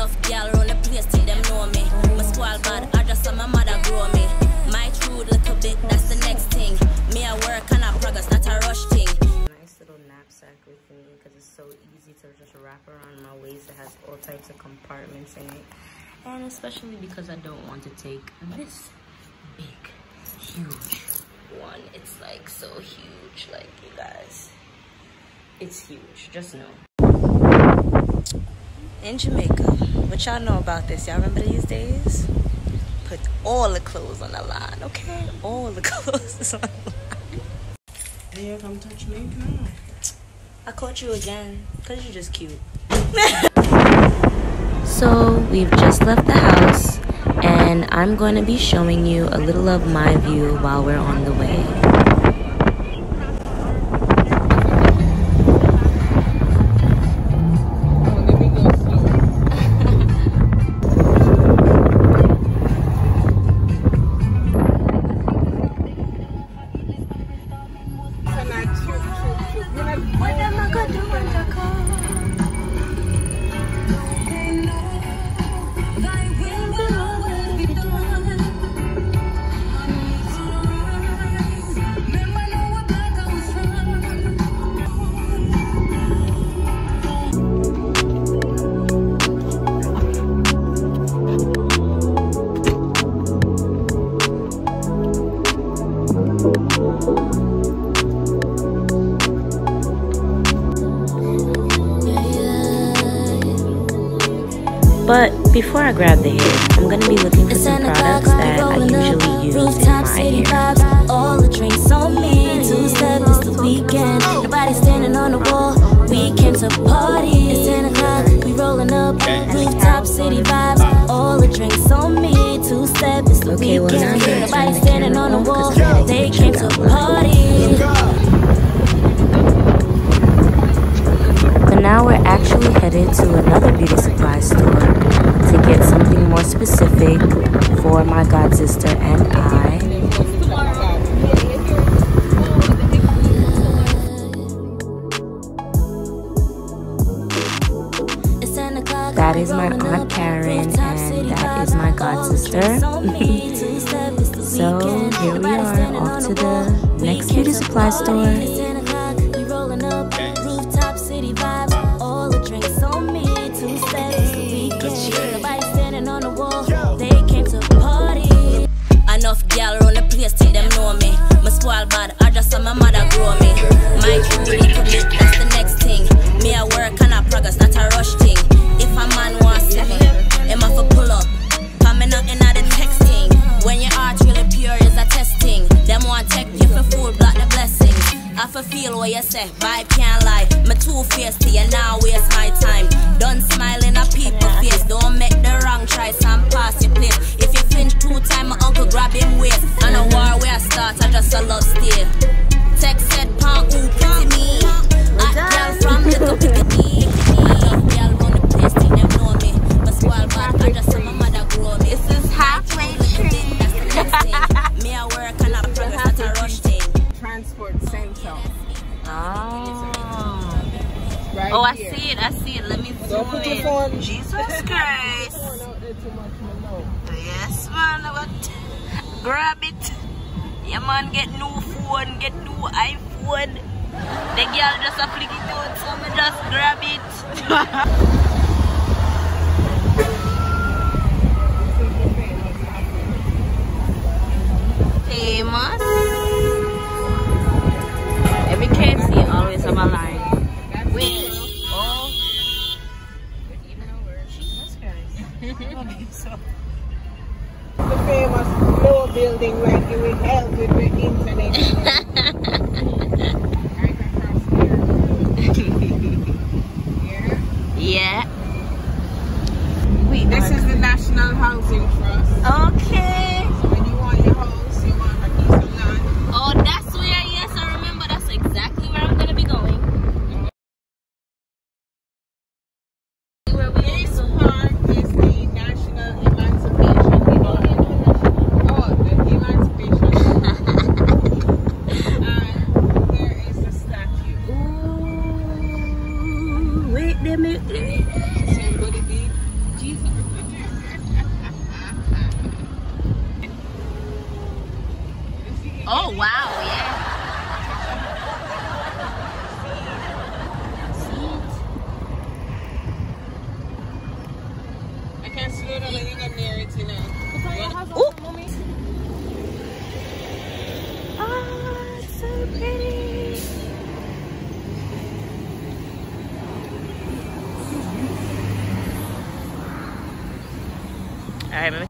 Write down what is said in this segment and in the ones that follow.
Enough gal around the place till them know me. My spoil bad, I just saw my mother grow me. My truth little bit, that's the next thing. Me I work and I progress, not a rush thing. Nice little knapsack with me because it's so easy to just wrap around my waist. It has all types of compartments in it. And especially because I don't want to take this big, huge one. It's like so huge, like you guys. It's huge, just know. In Jamaica, what y'all know about this? Y'all remember these days? Put all the clothes on the line, okay? All the clothes on the line. Yeah, come touch me now. I caught you again, because you're just cute. so, we've just left the house, and I'm going to be showing you a little of my view while we're on the way. I grab the hair, I'm going to be looking for some products o'clock, I'll be that I rolling up. usually use in Rooftop my city hair. vibes, all the drinks on me. Two step, it's the weekend. Nobody standing on the wall. We came to party. It's 10 o'clock, we rolling up. Rooftop city vibes, all the drinks on me. Two step, it's the Okay, well, now I'm weekend. gonna turn Nobody the standing camera on the off 'cause wall. I gotta They make came sure to I got party. But now we're actually headed to another beauty supply store get something more specific for my god sister and I. It's 10 o'clock, That is my Aunt. Karen, and that is my god sister. So here we are off to the next beauty supply store. My true little bit, that's the next thing. Me I work and I progress, not a rush thing. If a man wants see me, him have to pull up. Me not in the texting. When your heart really pure is a testing. Them want take you for fool, block the blessings. I for feel what you say, vibe can't lie. Me two faced to you now waste my time. Done smiling at people face. Don't make the wrong choice and pass your place. If you flinch two time, my uncle grab him waist. And a war where I start, I just a love stay. Transport Center. Oh. Ah. Right Oh, I here. see it. I see it. Let me Don't zoom in. phone. Jesus Christ. out there too much, man, no. Yes, man. What? Grab it. Yeah, man. Get new phone. Get new iPhone. The girl just a flick it out, so me just grab it. Famous. KFC always have a. Wait. Oh. The famous low building like you will help with the internet. right across here. Yeah. Yeah. This is the National Housing Trust. Okay. So when you want your house, you want a piece of land. Oh, that's where, yes, I remember. That's exactly where I'm going to be going. Where we This part is the National Emancipation Building. Oh, the Emancipation. and there is the statue. Ooh, wait, let me. Somebody be. You can slow down and you can near it, you know. Ooh. Oh, it's so pretty. All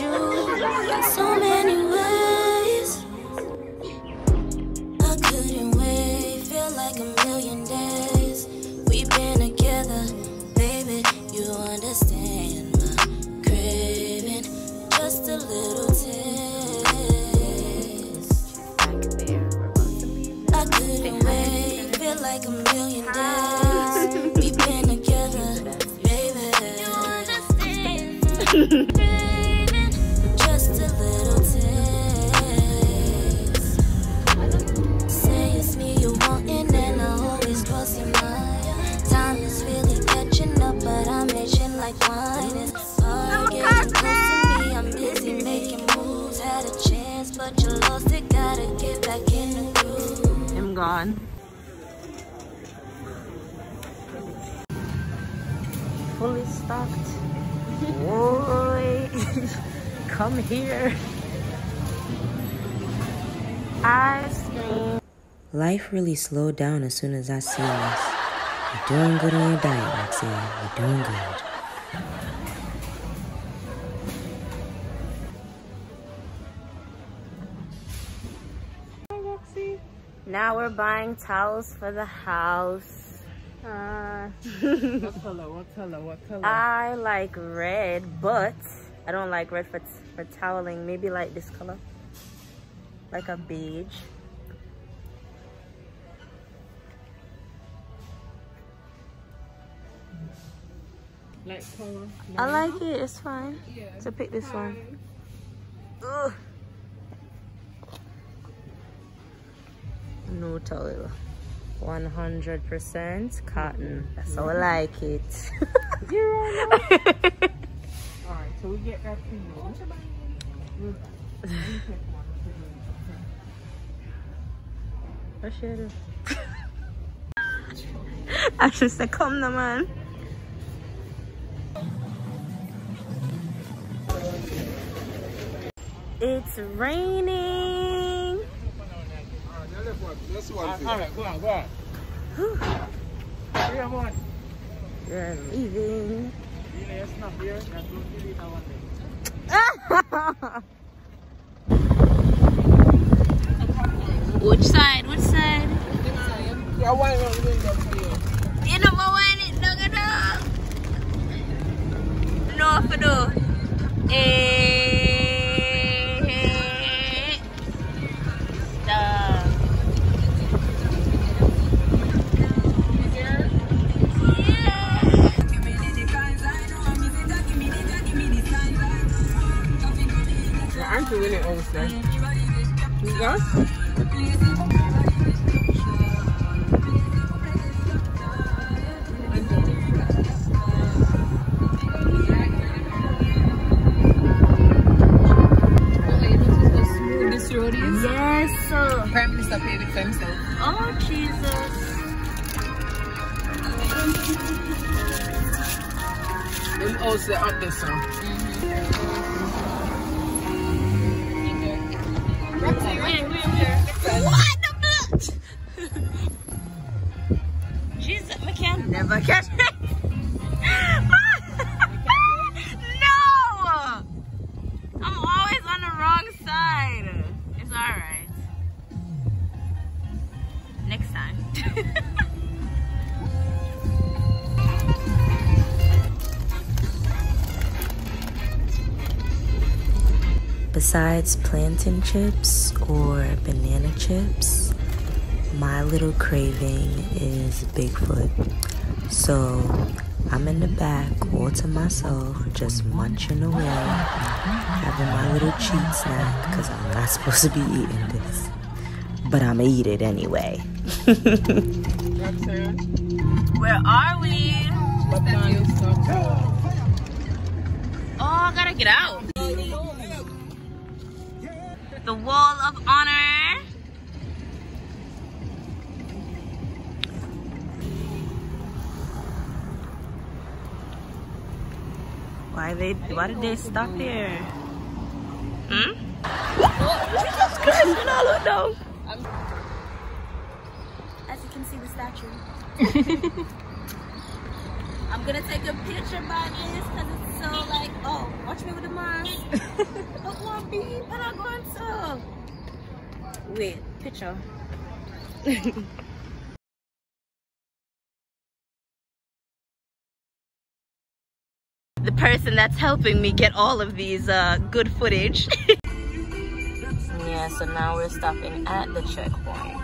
you. So many Life really slowed down as soon as I seen this. You're doing good on your diet, Maxine. You're doing good. Now we're buying towels for the house. Uh, What color? What color? What color? I like red, but I don't like red for, for toweling. Maybe like this color. Like a beige. Like color. I like it. It's fine. So pick this one. Ugh. No towel. 100% cotton. That's how I like it. Alright, so we get that for you. What should I? I should say, come now, man. It's raining. Alright, go on, go on. Of one. You're leaving. Here. Which side? Which side? You? Know what? No, no, no. No, for no. Eh. I'm doing it also. You? Besides plantain chips or banana chips, my little craving is Bigfoot. So I'm in the back all to myself, just munching away, having my little cheat snack because I'm not supposed to be eating this. But I'm gonna eat it anyway. Where are we? Oh, I gotta get out. The wall of honor. Why they? Why did they stop there? Hmm. Jesus Christ! You know, look down. As you can see, the statue. Gonna take a picture by this because it's so like, oh, watch me with the mask. Look one beep and I'm going to. Wait, picture. the person that's helping me get all of these uh, good footage. yeah, so now we're stopping at the checkpoint.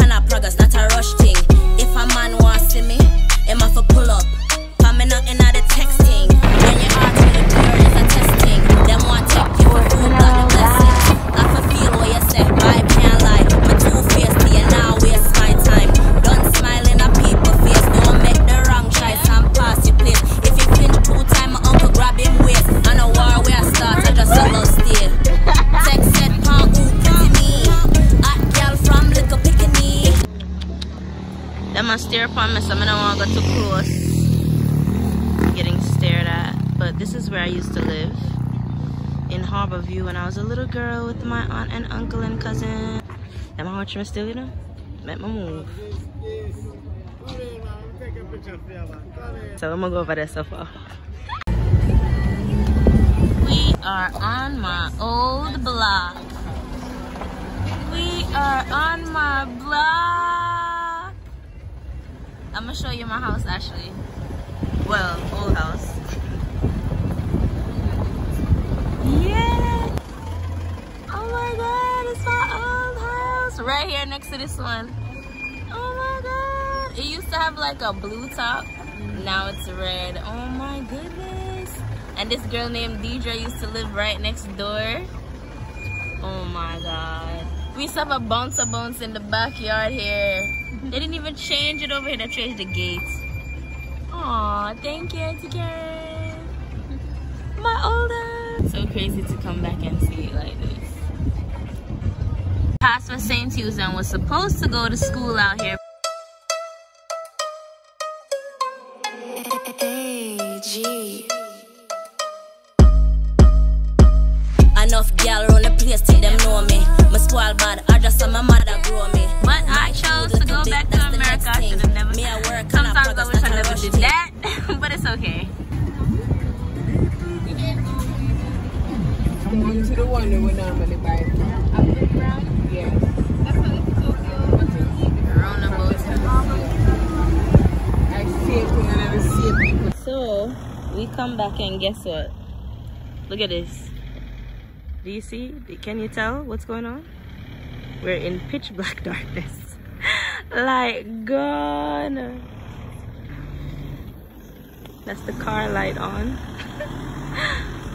I progress, not a rush so I don't want to go too close. Getting stared at. But this is where I used to live. In Harbor View when I was a little girl with my aunt and uncle and cousin. Am I watching me still, you know? Make my move. So I'm gonna go over there so far. We are on my old block. We are on my block. I'm gonna show you my house actually. Well, old house. Yeah. Oh my god, it's my old house. Right here next to this one. Oh my god. It used to have like a blue top. Now it's red. Oh my goodness. And this girl named Deidre used to live right next door. Oh my god. We used to have a bouncer bounce in the backyard here. They didn't even change it over here. They changed the gates. Aw, thank you, Auntie Karen. My older. So crazy to come back and see it like this. Pastor St. Susan was supposed to go to school out here. Enough gal run the place till them know me. My spoil bad, I just saw my mother grow me. But I My chose true to go little back bit, to that's the America. next I thing. should have never. Me I work and Sometimes I progress, wish I not a never rush did thing. that, but it's okay. I'm going to the one that we normally buy from. Yes. I see it and I see it. So we come back and guess what? Look at this. Do you see? Can you tell what's going on? We're in pitch black darkness. light gone. That's the car light on.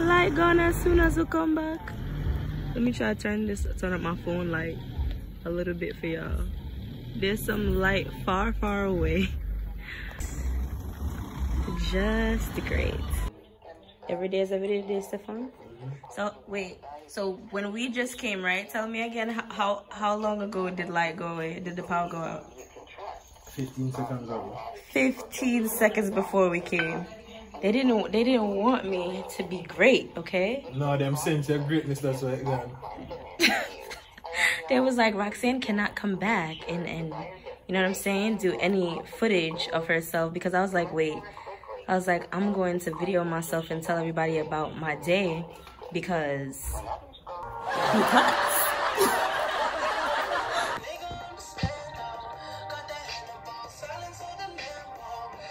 light gone as soon as we come back. Let me try to turn this turn up my phone light a little bit for y'all. There's some light far, far away. Just great. Every day is every day, Stefan. So wait. So when we just came, right? Tell me again. How how long ago did light go away? Did the power go out? 15 seconds ago. 15 seconds before we came. They didn't they didn't want me to be great, okay? No, them sense your greatness, that's why it gone. They was like Roxanne cannot come back and and you know what I'm saying? Do any footage of herself because I was like, wait. I was like, I'm going to video myself and tell everybody about my day because because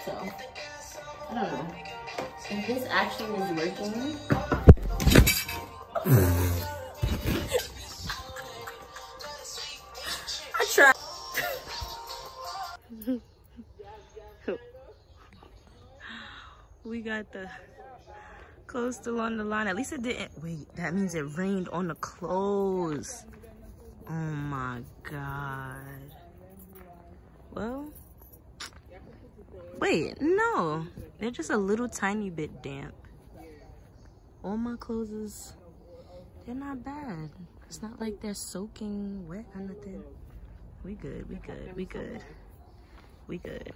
So, I don't know. If this actually is working, I tried. we got the clothes still on the line. At least it didn't. Wait, that means it rained on the clothes. Oh my god. Well, wait, no. They're just a little tiny bit damp. All my clothes is, they're not bad. It's not like they're soaking wet or nothing. We good, we good, we good. We good.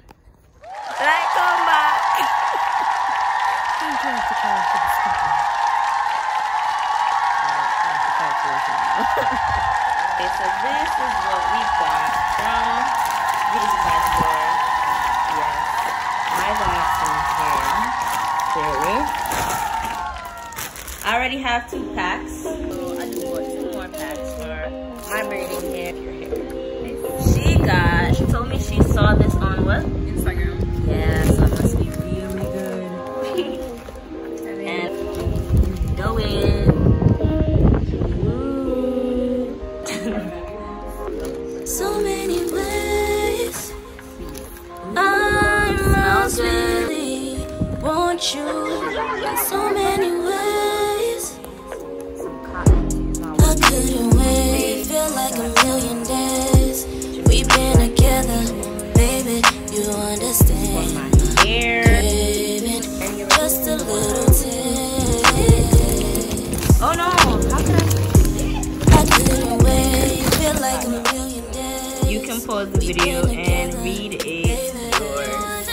Video and read it yourself.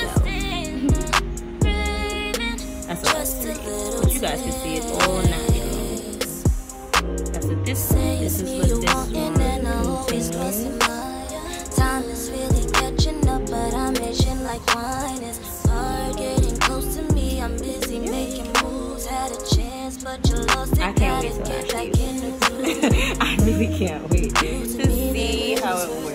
That's all. But you guys can see it all natural. That's what this This is what this one mm-hmm. contains. Time is really catching up, but I'm itching like wine is hard getting close to me. I'm busy making moves, had a chance, but you lost it. I can't wait till I get back in the you. I really can't wait to see how it works.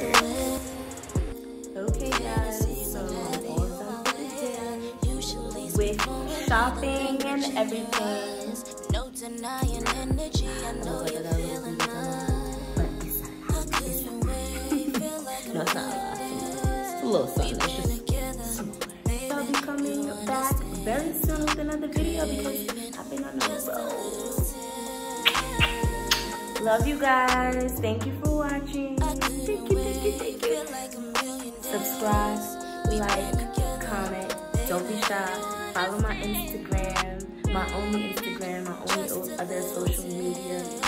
With shopping and everything. No denying energy, I know you're feeling mine. But it's not a lot. I couldn't wait, feel like No, it's not a lot. It's a little something. It's just smaller. I'll be coming back very soon with another video because I've been on the road. Love you guys. Thank you for watching. Thank you, thank you, thank you. Subscribe, like, comment. Don't be shy. Follow my Instagram, my only Instagram, my only other social media.